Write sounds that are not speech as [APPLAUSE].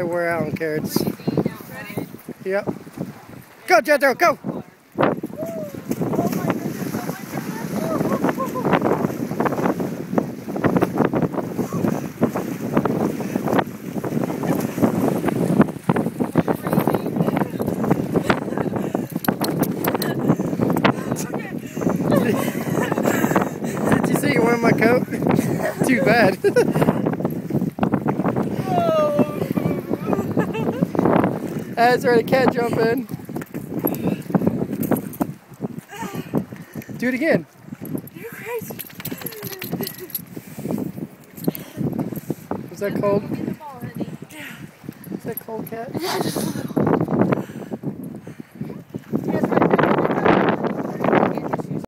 I wear out on carrots. Yep. Go, Jethro, go! [LAUGHS] Did you see you wearing my coat? [LAUGHS] Too bad. [LAUGHS] That's right, a cat jump in. Do it again. You're crazy. Is that cold? Is that cold cat?